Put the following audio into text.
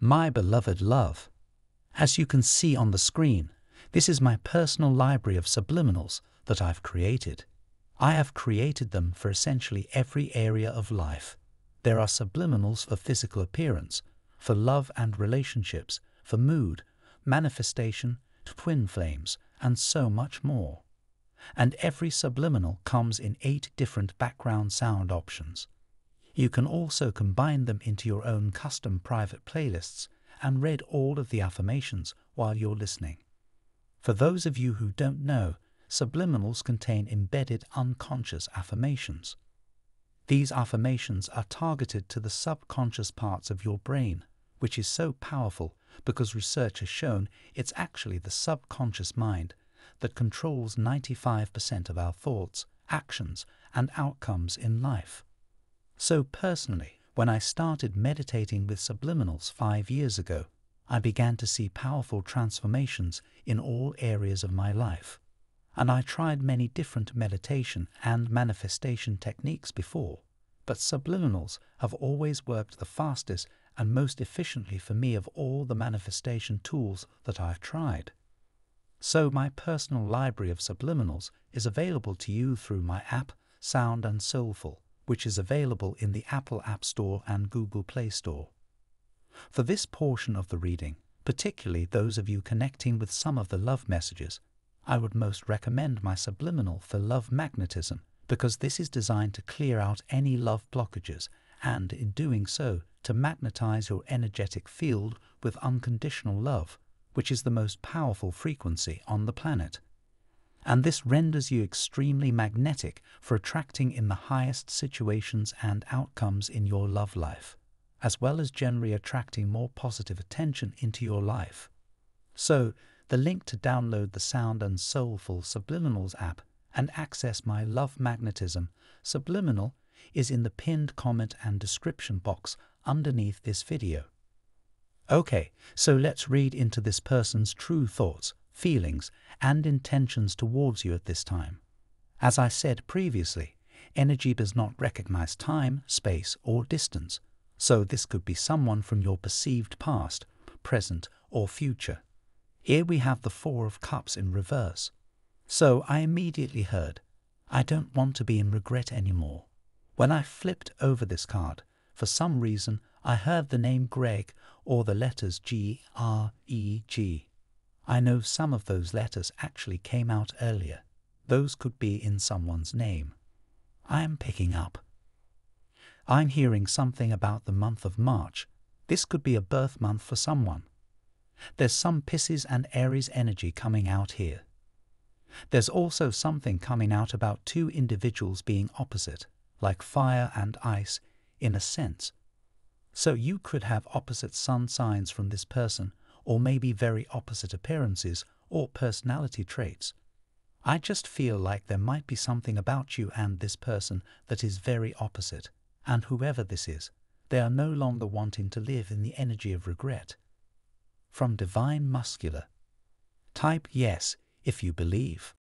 My beloved love, as you can see on the screen, this is my personal library of subliminals that I've created. I have created them for essentially every area of life. There are subliminals for physical appearance, for love and relationships, for mood, manifestation, twin flames, and so much more. And every subliminal comes in eight different background sound options. You can also combine them into your own custom private playlists and read all of the affirmations while you're listening. For those of you who don't know, subliminals contain embedded unconscious affirmations. These affirmations are targeted to the subconscious parts of your brain, which is so powerful because research has shown it's actually the subconscious mind that controls 95% of our thoughts, actions, and outcomes in life. So personally, when I started meditating with subliminals five years ago, I began to see powerful transformations in all areas of my life. And I tried many different meditation and manifestation techniques before, but subliminals have always worked the fastest and most efficiently for me of all the manifestation tools that I've tried. So my personal library of subliminals is available to you through my app, Sound and Soulful which is available in the Apple App Store and Google Play Store. For this portion of the reading, particularly those of you connecting with some of the love messages, I would most recommend my subliminal for love magnetism because this is designed to clear out any love blockages and, in doing so, to magnetize your energetic field with unconditional love, which is the most powerful frequency on the planet and this renders you extremely magnetic for attracting in the highest situations and outcomes in your love life, as well as generally attracting more positive attention into your life. So, the link to download the Sound and Soulful Subliminals app and access my Love Magnetism Subliminal is in the pinned comment and description box underneath this video. Okay, so let's read into this person's true thoughts feelings, and intentions towards you at this time. As I said previously, energy does not recognize time, space, or distance, so this could be someone from your perceived past, present, or future. Here we have the Four of Cups in reverse. So I immediately heard, I don't want to be in regret anymore. When I flipped over this card, for some reason I heard the name Greg or the letters G R E G. I know some of those letters actually came out earlier. Those could be in someone's name. I am picking up. I'm hearing something about the month of March. This could be a birth month for someone. There's some Pisces and Aries energy coming out here. There's also something coming out about two individuals being opposite, like fire and ice, in a sense. So you could have opposite sun signs from this person or maybe very opposite appearances or personality traits. I just feel like there might be something about you and this person that is very opposite, and whoever this is, they are no longer wanting to live in the energy of regret. From Divine Masculine Type yes if you believe.